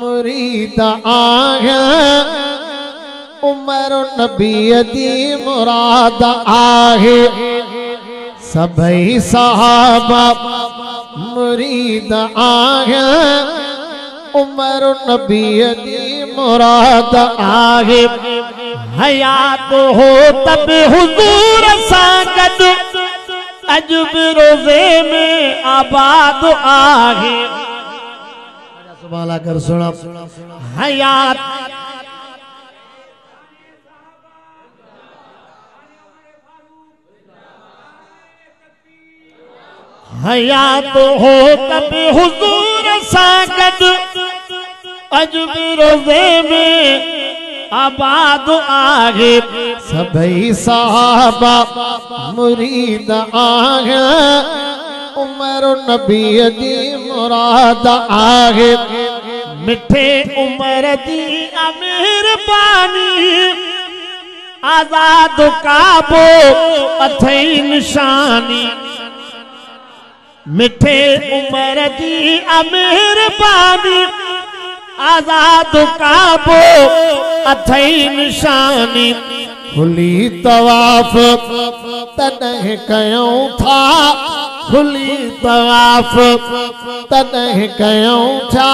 مرید آیا عمر نبی دی مراد آہے سبھی صحابہ مرید آیا عمر نبی دی مراد آہے حیات ہو تب حضور ساگد عجب روزے میں آباد آگے۔ سبحانہ کر سنا حیات۔ حیات ہو تب حضور ساگد عجب روزے میں آباد آگے۔ سبھی صحابہ مرید آیا عمر نبی دی مراد آگے مٹھے عمر دی امیر بانی، آزاد کعبو اتھائی نشانی۔ مٹھے عمر دی امیر بانی، آزاد کعبو اتھائی نشانی۔ کھلی طواف تنہ کیوں تھا؟ کھلی طواف تنہ کیوں تھا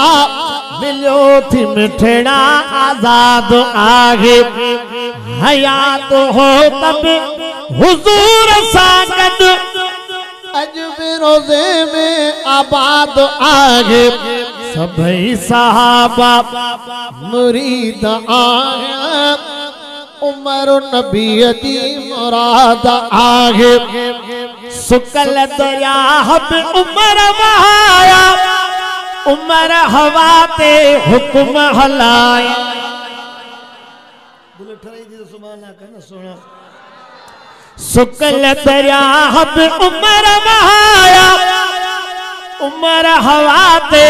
ملیو تھی مٹھڑا آزاد آگے حیات ہو تب حضور ساگد عجب روزے میں آباد آگے سبھی صحابہ مرید آیا عمر نبی دی مراد آگے۔ سکل دریا حب عمر وہایا عمر ہوا تے حکم ہلایا۔ سکل دریا حب عمر وہایا عمر ہوا تے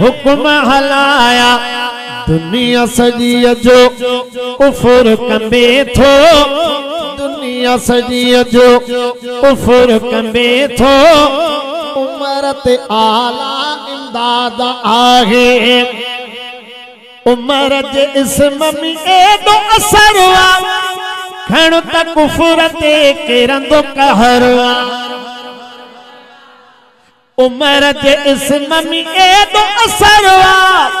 حکم ہلایا۔ دنیا سجی جو کفر کمبے تھو دنیا سجی جو کفر کمبے تھو عمرت آلہ امداد آگے عمر جے اسم میں ایڈو اثر ہوا کھڑ تا کفر تے کرندو کہروا عمر جے اسم میں ایڈو اثر ہوا کھڑ